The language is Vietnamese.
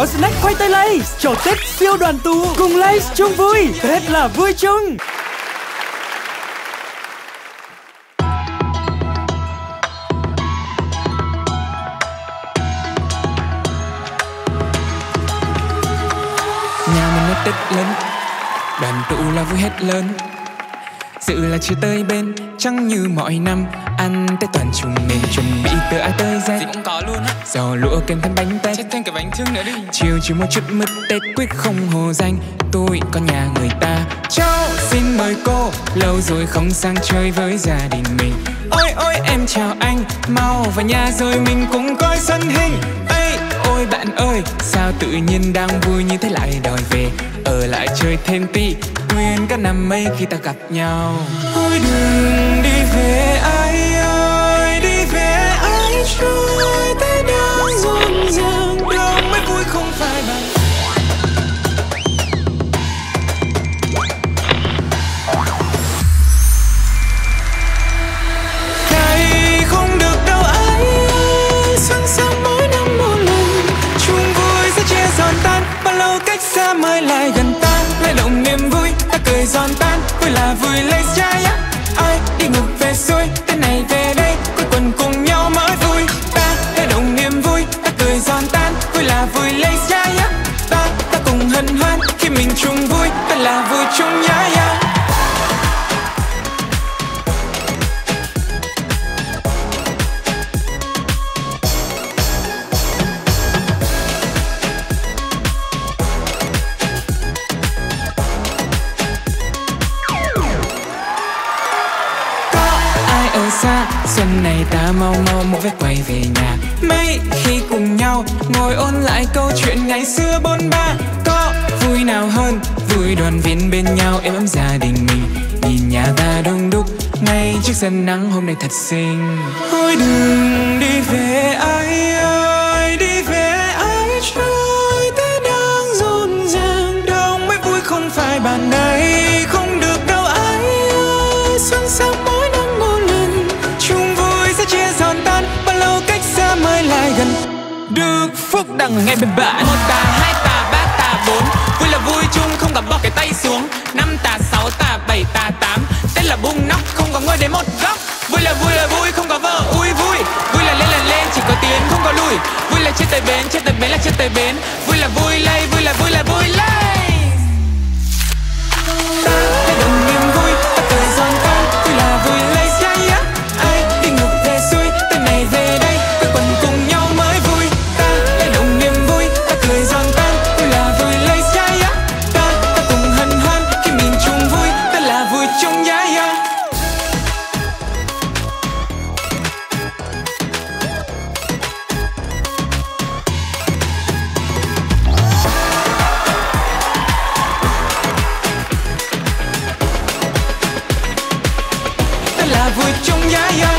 có snack khoai tây lay cho tết siêu đoàn tụ. Cùng lay chung vui. Tết là vui chung. Nhà mình nó tết lớn. Đoàn tụ là vui hết lớn. Dự là chưa tới bên. Chẳng như mọi năm ăn tết toàn chung nên chuẩn bị từ ai tới Gì dây cũng có luôn á. giò lụa kèm thêm bánh tét. Chết thêm cái bánh trưng nữa đi. Chiều chỉ một chút mứt tết quyết không hồ danh. Tôi con nhà người ta. Cháu xin mời cô lâu rồi không sang chơi với gia đình mình. Ôi ôi em chào anh. Mau vào nhà rồi mình cùng coi sân hình. Ây ôi bạn ơi sao tự nhiên đang vui như thế lại đòi về? Ở lại chơi thêm tí nguyên cả năm mấy khi ta gặp nhau. Ôi đừng đi về ai là vui lấy chai nhé Ta ta cùng hân hoan Khi mình chung vui. Ta là vui chung nhá xa. Xuân này ta mau mau mỗi vết quay về nhà. Mấy khi cùng nhau ngồi ôn lại câu chuyện ngày xưa bốn ba. Có vui nào hơn vui đoàn viên bên nhau, êm ấm gia đình mình. Nhìn nhà ta đông đúc ngay trước sân nắng hôm nay thật xinh. Thôi đừng đi về ai ơi. Được đằng ngay bên bạn. Một tà, hai tà, ba tà, bốn. Vui là vui chung không gặp bỏ cái tay xuống. Năm tà, sáu tà, bảy tà, tám. Tên là bung nóc không có ngồi đến một góc. Vui là vui là vui không có vợ ui vui. Vui là lên là lên chỉ có tiến không có lùi. Vui là chết tới bến chết tới bến là chết tới bến. Vui là vui lây vui là vui là là vui chung giá giá